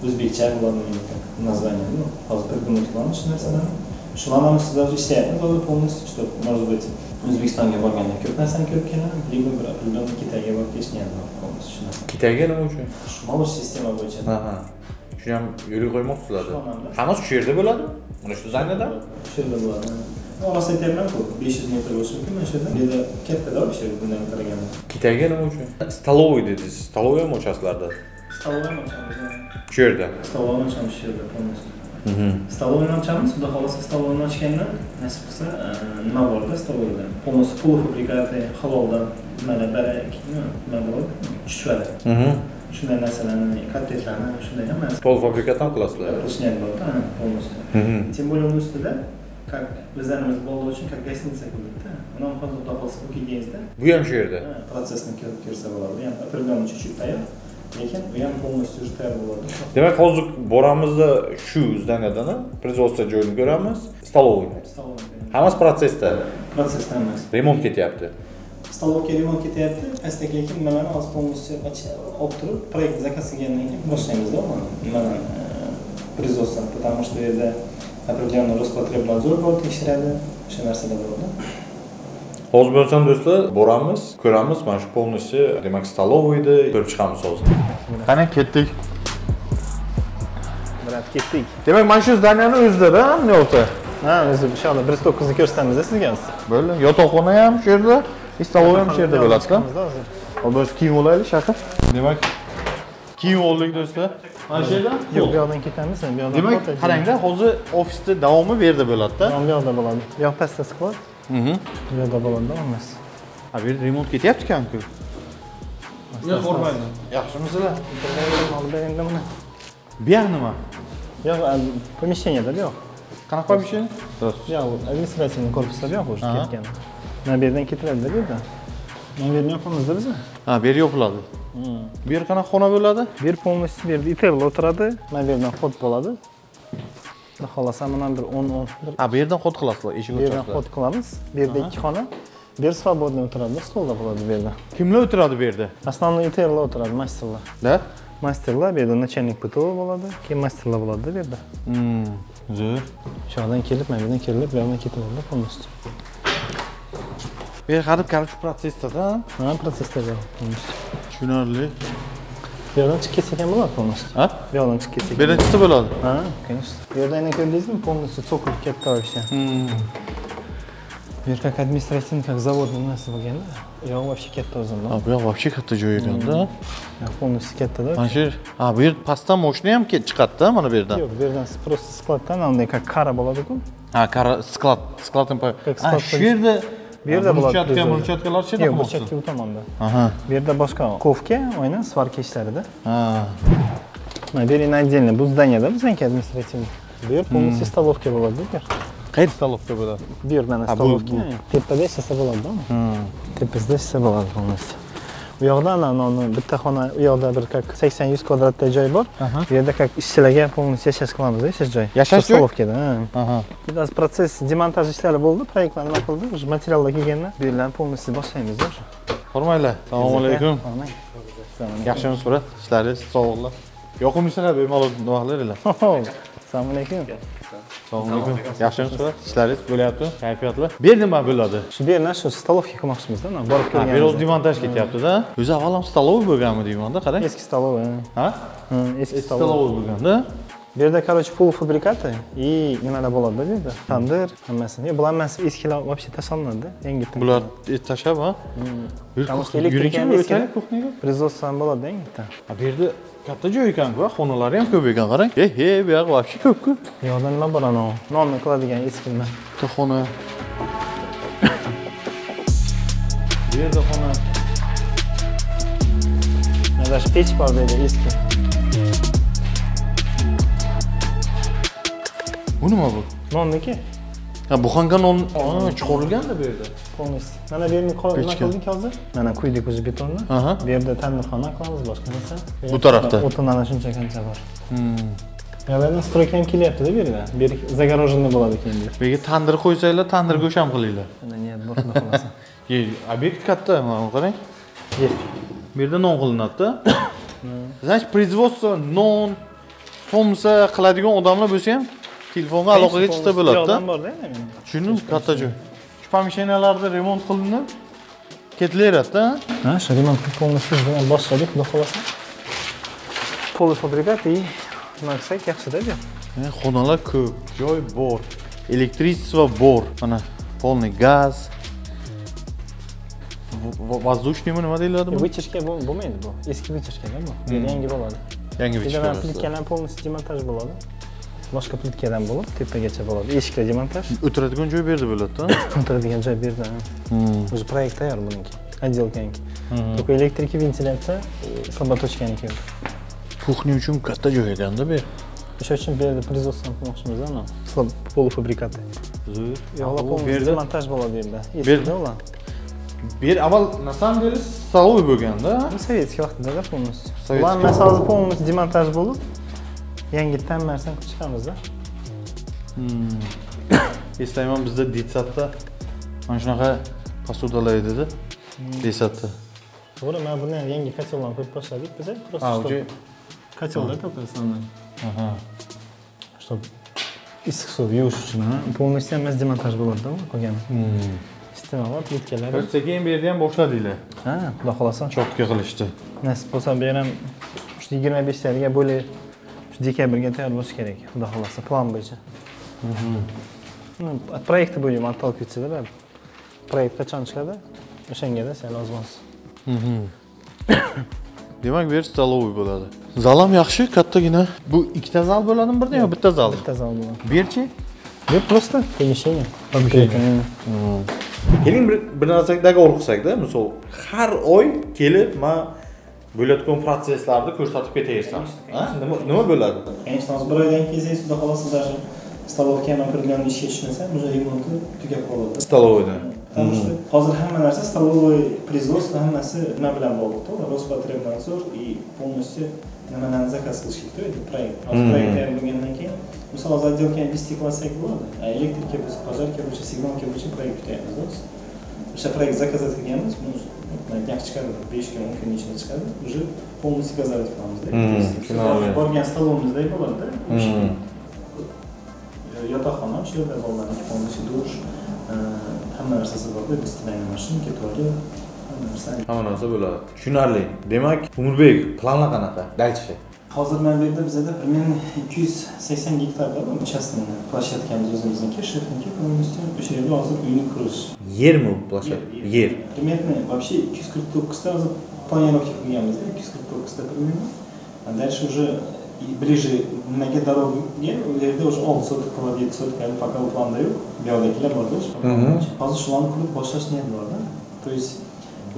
o'zbekcha bo'ladi как название ну hozir придумать qilamiz shu narsalarni shularni ham ustida hozir ishlayapmiz hozir полностью чтобы может быть o'zbekistonga borganda ko'p narsani ko'rib kelaman. Либо bir определенный kitayga borib kelish niyatim bor полностью shu narsa kitayga nima uchun? Молочь sistema bo'yicha. Aha shuni ham yo'lga qo'ymoqchilar hammasi shu yerda bo'ladi? Mana shu zdaniyada shu yerda bo'ladi. Orasi aytyapmanku besh yuz metr bo'lishi mumkin mana shu yerda. Yerda kattada o'sha bundan qaraganda kitayga nima uchun? Stolovoy dedingiz. Ham ochasizlarda stolовойni ochamiz shu yerda. Stolовойni ochamiz shu yerda полностью Mhm. stolовойni ochamiz xudo xohlasa stolовойni ochganda nasib qilsa e, nima borda stolовойda полностью полуфабрикаты haloldan nimalar barak nima bo'ladi chuchvara Mhm. shunday narsalarni kotletlarni shunday hamma Pol fabrikat ham qilasizlar qilish niyat borda ha, полностью Mhm. Тем более uni ustida как bizlarimiz bolalar uchun как гостиница qildikda uni ham hozir xudo xohlasa bu kelganingizda bu ham shu yerda? Protsessni ko'rib ko'rsa bo'ladi bu ham определенно чуть-чуть tayyor lekin u ham полностью bo'ladi. Demak hozir boramizda shu zdaniyadani производство joyini ko'ramiz. Stolовка. hammasi protsessda protsessda hammasi remont ketyapti. Stolovka remont ketyapti. Pastdagi lekin nimalarni hozir полностью olib turib proyekt zakaz qilgandan keyin boshlaymizda uni nimalarni e, потому что u yerda определенный Роспотребнадзор bor tekshiradi. O'sha narsalar bo'ladi hozir bo'lsam do'stlar boramiz ko'ramiz. Mana shu полностью demak stolovoyni ko'rib chiqamiz hozir. Qani ketdik. Birat ketdik. demak mana shu zdaniyani o'zida hamma bo'lsa? Ha, o'zi o'sha yoqda 109 ni ko'rsatamiz sizga hozir. bo'ldi. Yotoqxona ham shu yerda и stolovoy ham shu yerda bo'ladida. hozir. kiyim olaylik shahar demak kiyim oldik do'stlar. Mana shu yerda Yo'q, bu yoqdan ketamiz, bu yoqdan demak qarangda hozir ofisni davomi bu yerda bo'ladida. Bu yoqda bo'ladi. Bu yoq pastda skvat. Bu yoqda bo'ladi hammasi. ha bu yerda remont ketyapti ekanku yo'q qo'rqmayman yaxshimisizlar endi buni. bu yoq nima Yo'q, помещениеda bu yoq. qanaqa помещение Yo'q, administratsiyaning korpusida bu yoq o'sha Aha. ketgan. Mana bu yerdan ketiladi bu yerdan. Mana bu yerni yopamizda biz. ha bu yer yopiladi bu yer qanaqa xona bo'ladi Bu yer полностью bu yerda itel o'tiradi. Mana bu yerdan xod bo'ladi. Xudo xohlasa mana bir 10 10 bir ha bu yerdan xod qilasizlar eshik bu yerdan xod qilamiz. Bu yerda ikki xona. Bu yer свободный o'tiradi, stolda bo'ladi bu yerda. kimlar o'tiradi bu yerda Основной iterlar o'tiradi, masterlar. da Masterlar bu yerda начальник ПТО bo'ladi, keyin masterlar bo'ladi bu yerda. Hmm, zo'r Shu yoqdan kelib, mana bu yerdan kelib, bu yoqdan ketaveradi полностью. bu yer hadeb короче protsessda Mana protsessda bu полностью. tushunarli Bu yoqdan chiqib ketsak ham bo'ladi полностью. ha Bu yoqdan chiqib ketsak. bu yerdan chiqsa bo'ladi Ha, конечно. Bu yerda yana ko'rdingizmi? Полностью цоколь katta вообще. Bu yer как административный, как заводный narsa bo'lganda, bu yoq вообще katta o'zimda. ha bu yoq вообще katta joy ekanda Yoq полностью katta-da. mana shu yer ha bu yer pastdan moshina ham ket- chiqadida mana bu yerdan Yo'q, bu yerdan просто skladdan anday как kara bo'ladi-ku. ha kara sklad sklad ham Как ha sklad shu yerda Bu yerda bo'ladi. burchatka burchatkalar yerda Yo'q, burchatka bu tomonda. aha Bu yerda boshqa kovka, aynan svarka ishlarida. ha yana отдельно, bu zdaniyada bizaniki административный. Bu yer полностью столовка bo'ladi bu yer. qayerda stolovka bo'ladi bu yer mana bu. tepada ishlasa bo'ladida tepasida ishlasa bo'ladi полностью u yoqda ana anavi bitta xona u yoqda bir как sakson yuz kvadratday joy bor. Bu yerda как ishchilarga полностью yashash qilamiz yashash joy. Yashash Shu joy? stolovkada ha. Biraz proses demontaj ishlari bo'ldi proyektlar nima qildi уже materiallar kelganda bu yerlarni полностью boshlaymiz уже. Hurmatlar assalomu alaykum. Amin. yaxshimisiz surat ishlaringiz sog'liqlar yoqimli ishlar bemalol nima qilaveringlar assalomu alaykum assalomu alaykum yaxshimisiz surat ishlaringiz bo'lyapti. Kayfiyatli. Bu yer nima bo'ladi? Shu bu yerdan shu stolovka qilmoqchimizda mana borib Ha, bir o'zi kelganmiz demontaj ketyaptida o'zi avval ham stolov bo'lganmi deymanda qarang. Eski столовая ha? Eski stolov bo'lganda bu yerda короче полуфабрикаты и nimalar bo'ladi yerda tandir hammasi Yo, bular hammasi eskilar вообще tashlanadi yangitdan bular tashlab ha Потому что производство ham bo'ladi yangitdan bu yerda katta joy ekan-ku xonalari ham ko'p ekan qarang e he bu yoq вообще ko'p-ku bu yoqda nima bor anavi nonni qiladigan eski nima bitta xona bu yerda xona mana даже pech bor bu yerda eski bu nima bu nonniki? Ha buxanka non Aa, chiqarilganda bu yerda. Полностью mana bu yerni nima qildik hozir? Mana quydik уже betonni bu yerda tandirxona qilamiz boshqa narsa Bu tarafda? o'tin ana shuncha qancha bor. Hmm. bu yerda stroyka ham kelyaptida bu yerda bu yer загороженный bo'ladi keyin bu yer bu yerga tandir qo'ysanglar tandir go'sht ham qilinglar. Mana niyat bor xudo xohlasa obyekt katta mana bu qarang. Bu yerda non qilinadida. Значит производство non somsa qiladigan odamlar bo'lsa ham telefonga aloqaga chiqsa bo'ladida yordam borda tushundim katta joy shu pomещенияларni remont qilinib ketilaveradida ha? Shu remont полностью bilan boshladik xudo xohlasa полуфабрикат и nima qilsak yaxshida bu yer E, xonalar ko'p joy bor электричество bor. Mana полный gaz воздушныйmi nima deyiladi вытяжка bo'l- bo'lmaydi bu eski вытяжкада bu yangi bo'ladi yangi bichim mana plitkalar полностью demontaj bo'ladi boshqa plitkadan bo'lib tepagacha bo'ladi. Eshiklar demontaj. O'tiradigan joy bu yerda bo'ladida. O'tiradigan joy bu yerda уже проект tayyor buniki отделканiki только elektrika ventilyasiya слаботочканiki yo'q kuxня uchun katta joy ekanda bu. O'sha uchun bu yerda производство qilmoqchimiz ana. Полуфабрикаты yerda demontaj bo'ladi yer- eskida ular yer avval на самом деле столовый bo'lganda. Bu sovetskiy vaqtida полностью Sovetskiy ular masalan hozir полностью demontaj bo'lib yangitdan narsani qilib chiqamizda eslayman bizda detsatda mana shunaqa posudalar edida. Desatda to'g'ri mana buni ham yangi kotellarni qo'yib boshladik biz просто уже kotellar только основной чтобы issiq suv yuvish uchun. Полностью hammasi demontaj bo'ladida qolgani iste'mol plitkalar sekin bu yerda ham boshladinglar ha xudo xohlasa chotka qilishdi. Nasib bo'lsa bu ham yigirma beshtaliga bo'lib shu dekabrga tayyor bo'lishi kerak xudo xohlasa plan bo'yicha. Ну, от проекта будем отталкиваться да проект qachon chiqadi o'shangada sen bo'lsa demak bu yer столовый bo'ladi. Zal ham yaxshi kattagina. Bu ikkita zal bo'ladimi birdan yo bitta zal? bitta zal bo'ladi. Bu yerchi bu просто помещение Помещение. keling bir bir narsaga ur qilsakda misol har oy kelib man bo'layotgan protsesslarni ko'rsatib ketaversam ha? nima bo'ladi? Конечно hozir bir oydan keyin siz xudo xohlasa даже stolovka ham kirganini ishga tushmasam уже remonti tugab qoladi stoloviydan потому что hozir hamma narsa столовой производство hammasi nima bilan bog'liqda? Ular Rоспотребнадзор и полностью nimalarni zakaz qilish kerakda endi proyekt. Hozir proyekt tayyor bo'lgandan keyin misol hozir отделкani бесте qilsak bo'ladi. Elektrika bo'lsa пожарка bo'yicha signalka bo'yicha proyekt kutyapmizda biz o'sha proyekt zakazat qilganmiz naqd chiqadi besh kun o'n kun ichida chiqadi уже полностью газовать qilamizda borgan stolovimizdek bo'ladida yotoqxona shu yerda bog'lanib полностью dush hamma narsasi borda бесстиральный mashinka tualet hamma narsa hamma narsa bo'ladi tushunarli demak umurbek planlar qanaqa дальше hozir mana bu yerda bizada примерно ikki yuz sakson gektar bor uchastkani площадкamiz o'zimizniki shefniki полностью o'sha yerda hozir uyni qurish yermi площадка yer примерно вообще ikki yuz qirq to'qqizta hozir планировка qilganmizda ikki yuz qirq to'qqizta примерно а дальше уже ближе nimaga dorogaga u yerda уже olti sotik qiladi yetti sotik hali пока planda yo'q bu yoqdagilar borda hozir shularni qurib boshlash niyat borda то есть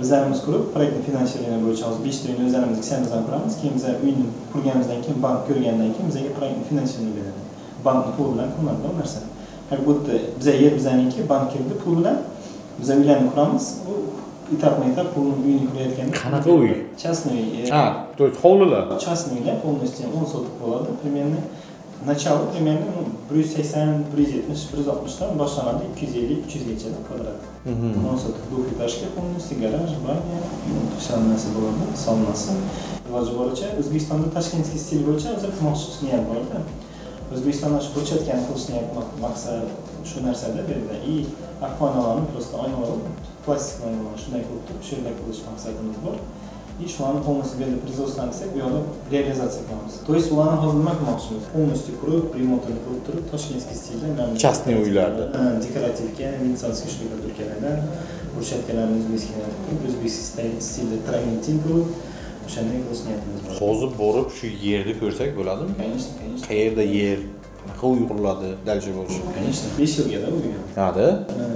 o'zlarimiz qurib proyektni finansирование bo'yicha hozir beshta uyni o'zlarimiz senimizdan quramiz. Keyin biza uyni qurganimizdan keyin bank ko'rgandan keyin bizaga proyektni finansирование beradi. Bankni puli bilan qilinadi u narsa как будто biza yer bizaniki bank kirdi pul bilan biza uylarni quramiz. U etapma etap pulni uyini qurayotganda Qanaqa uy? частный uy ha то есть hovlilar. Частный uylar полностью o'n sotik bo'ladi. Примерно начало примерно ну, bir yuz sakson bir yuz yetmish bir yuz oltmishdan boshlanadi ikki yuz ellik uch yuzgacha kvadrat o'n sotik двухэтажка полностью garaj banyo o'sha narsa bo'ladi saunasi iloji boricha o'zbekistonda tashkentskiy stil bo'yicha o'zi qilmoqchi niyat borda o'zbekistonda shu ko'chatkani qilish niyat maqsad shu narsada bu yerda и akvanalarni просто oynalar plastik oynalar shunday qilib turib shu yerda qilish maqsadimiz bor shularni полностью bu yerda производствоni qilsak bu yoqda реализация qilamiz то есть ularni hozir nima qilmoqchimiz полностью qurib remontini qilib turib toshkentskiy stilda Частный uylarda. Dekorativga venetsionskiy shtukaturkalardan брусчаткаlarni o'zbekskiga turib o'zbekskiy stilda travенtin qilib o'shanday qilish niyatimiz bor hozir borib shu yerni ko'rsak bo'ladimi конечно конечно qayerda yer qanaqa uy quriladi дальше bo'lishi конечно besh yilgada u hada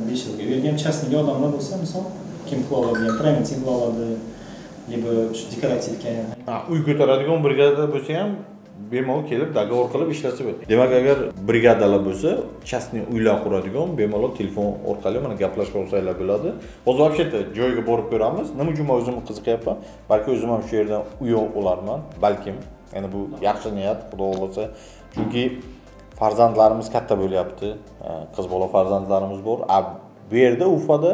besh yilga u yerga ham частныйga odamlar bo'lsa misol kim qila oladigan travенtin qila oladi либо shu dekorativ ekan uy ko'taradigan brigada bo'lsa ham bemalol kelib договор qilib ishlasa bo'ladi. Demak agar brigadalar bo'lsa частный uylar quradigan bemalol telefon orqali mana gaplashib olsanglar bo'ladi. Hozir вообще joyga borib ko'ramiz. Nima uchun man o'zim qiziqyapman balki o'zim ham shu yerdan uy olarman balkim. Ya'ni bu yaxshi niyat xudo xohlasa. Chunki farzandlarimiz katta bo'lyapti. Qiz bola farzandlarimiz bor. A bu yerda ufada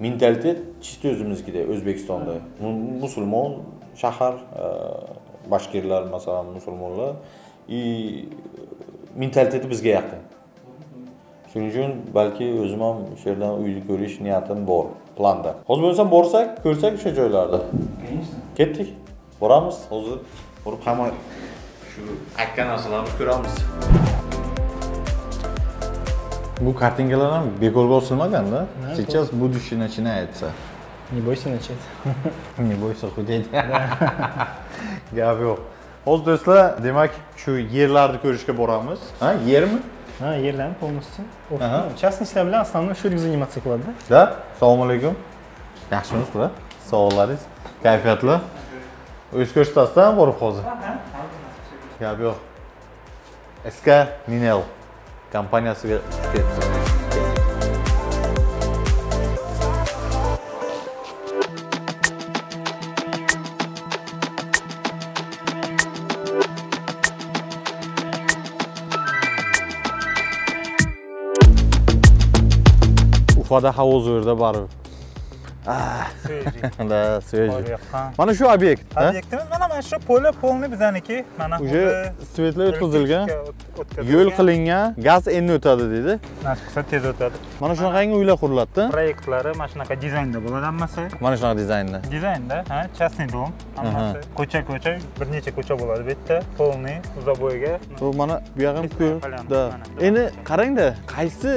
mentalitet чисто o'zimizgidek o'zbekistonda. Mu- musulmon shahar e, bashkirlar masalan musulmonlar. И mentaliteti bizga yaqin. Shuning uchun balki o'zim ham shu yerdan uyni ko'rish niyatim bor planda. Hozir bo'lmasam borsak ko'rsak o'sha joylarda. Конечно ketdik boramiz. Hozir borib hamma shu aytgan narsalarimizni ko'ramiz bu kartinkalar ham bekorga osilmaganda сейчас будущее начинается Не бойся начать. не бойся худеть gap yo'q hozir do'stlar demak shu yerlarni ko'rishga boramiz ha yermi Ha, yerlarni полностью. Aha. Частностьlar bilan основной shu yerda заниматься qiladi. da assalomu alaykum yaxshimisizlar sog'liqlaringiz kayfiyatli o'zi ko'rsatasizdan borib hozir gap yo'q sk minel kompaniyasiga ketdi ufada havo zo'rda baribir да свежий mana shu obyekt ha? obyektimiz mana mana shu poli polni bizaniki. Mana уже svetlar o'tkazilgan. yo'l qilingan. Gaz endi o'tadi deydi nasib qilsa tez o'tadi. Mana shunaqangi uylar quriladida. Proyektlari mana shunaqa dizaynda bo'ladi hammasi. Mana shunaqa dizaynda. Dizaynda ha частный дом hammasi. Ko'cha ko'cha bir necha ko'cha bo'ladi bu yerda. Полный забойga bu mana bu yoq ham Ispan ko'p Polyam, да mana. endi qarangda qaysi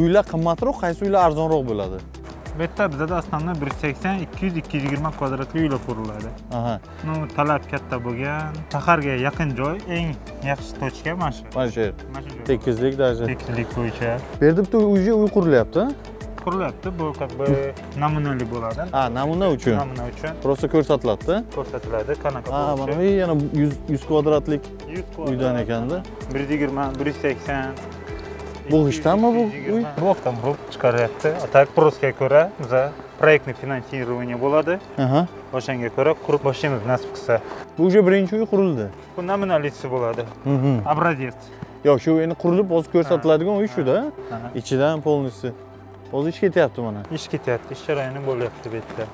uylar qimmatroq qaysi uylar arzonroq bo'ladi bu yerda bizada основной bir yuz sakson ikki yuz ikki yuz yigirma kvadratli uylar quriladi. Aha. Ну talab katta bo'lgan. Shaharga yaqin joy eng yaxshi точка mana shu mana shu yer mana shu joy. Tekislik даже tekislik bo'yicha. Bu yerda bitta uy uy qurilyapti? Qurilyapti bu как бы namunali bo'ladi. Ha namuna uchun. Namuna uchun. Просто ko'rsatiladida ko'rsatiladi qanaqa ha mana bu yana yuz yuz kvadratlik yuz uydan ekanda bir yuz yigirma bir yuz sakson Bu g'ishtami bu uy? блоктан bo'lib chiqaryapti так prosga ko'ra biza proyektniy finansирование bo'ladi aha o'shanga ko'ra qurib boshlaymiz nasib qilsa bu уже birinchi uy qurildi bu namunalisi bo'ladi образец yo'q shu endi qurilib hozir ko'rsatiladigan uy shuda ichidan полностью hozir ish ketyapti mana ish ketyapti ish jarayoni bo'lyapti bu yerda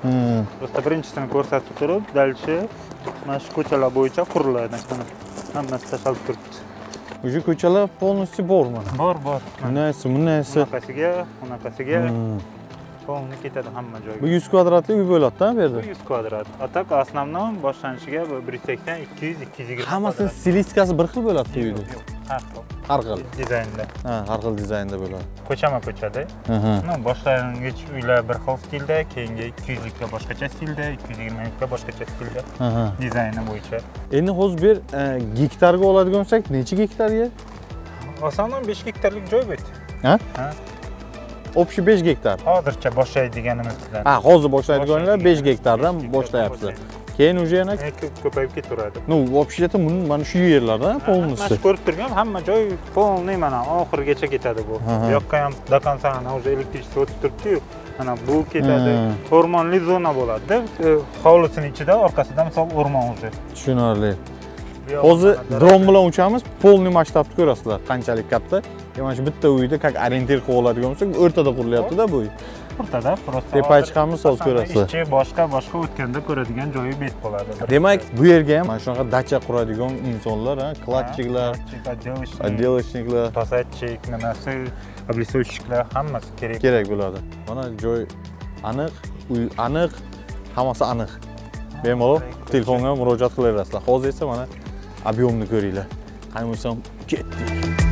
просто birinchisini ko'rsatib turib дальше mana shu ko'chalar bo'yicha quriladi hammasi tashlab turibdi уже ko'chalar полностью bor mana bor bor. Bunaqasi bunaqasi. Bunaqasiga bunaqasiga Полный ketadi hamma bu joyga 100 kvadratli uy bo'ladida bu yerda? 100 kvadrat. A так основном boshlanishiga bu 180 200 220 hammasini stilistikasi bir xil bo'ladi uyni har xil har xil. dizaynda. Ha har xil dizaynda bo'ladi. Ko'chama ko'chada. Boshlang'ich uylar bir xil stilda keyingi 200 likka boshqacha stilda 220 likka boshqacha stilda dizayni bo'yicha. Endi hozir bu yer e, gektarga oladigan bo'lsak necha gektar yer основном 5 gektarlik joy bu yerda Ha. Общий 5 gektar. Hozircha boshlaydiganimiz bilan. Ha hozir boshlaydiganlar 5 gektardan boshlayapsizlar keyin уже yana ko'p- ko'payib ketaveradi. Ну вообще-то buni mana shu yerlarda mana полностью. shu ko'rib turgan hamma joy полный mana oxirigacha ketadi bu. Bu yoqqa ham до конца ana уже электричество o'tib turibdiyu mana bu ketadi. O'rmonli zona bo'ladida e, hovlisini ichida orqasida misol o'rmon уже. Tushunarli hozir dron bilan uchamiz полный masshtabni ko'rasizlar qanchalik katta. Mana shu bitta uyni как orientir qilib oladigan bo'lsak o'rtada qurilyaptida bu uy. O'rtada просто Tepaga hozir chiqamiz, hozir ko'rasizlar. ishchi boshqa boshqa o'tganda ko'radigan joyi bet bo'ladi. Demak bu yerga ham mana shunaqa dacha quradigan insonlar ha, kladchiklar отделочник отделочникlar посадчик nimasi облицовщикlar hammasi kerak. Kerak bo'ladi. Mana joy aniq uy aniq hammasi aniq. Bemalol telefonga murojaat qilaverasizlar. Hozir esa mana объемni ko'ringlar qani bo'lsam ketdik brat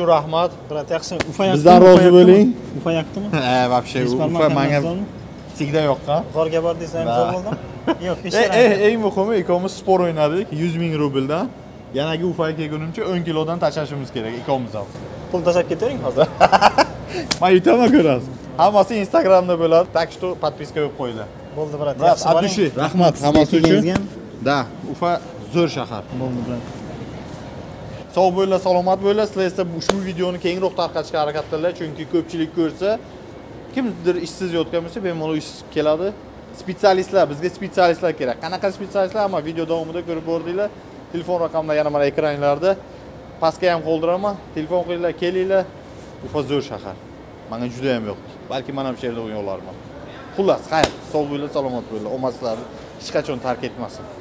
uchun rahmat. Brat yaxshi ufa bizdan rozi bo'ling. Ufa yoqdimi ha вообще ufa manga всегда yoqqan g'orga bordingiz zo'r bo'ldimi yo'q eng muhimi ikkovimiz spor o'ynadik. 100 ming rubldan. Yanagi ufaga kelgunimcha 10 kilodan tashlashimiz kerak ikkovimiz ham pul tashlab ketavering hozir? Man yutaman ko'rasiz. Hammasi instagramda bo'ladi. Так что подписка qilib qo'yinglar bo'ldi brat yaxshi от души rahmat hammasi uchun. да ufa zo'r shahar. Bo'ldi brat sog' bo'linglar salomat bo'linglar sizlar esa ushbu videoni kengroq tarqatishga harakat qilinglar chunki ko'pchilik ko'rsa kimdir ishsiz yotgan bo'lsa bemalol ish keladi. Spetsialistlar bizga spetsialistlar kerak. Qanaqa spetsialistlar hamma video davomida ko'rib bordinglar telefon raqamlar yana mana ekranlarda. Pastga ham qoldiraman telefon qilinglar kelinglar. Ufa zo'r shahar. Manga juda ham yoqdi. Balki man ham shu yerda o'ynay olarman. Xullas xayr. Sog' bo'linglar salomat bo'linglar omad sizlarni hech qachon tark etmasin.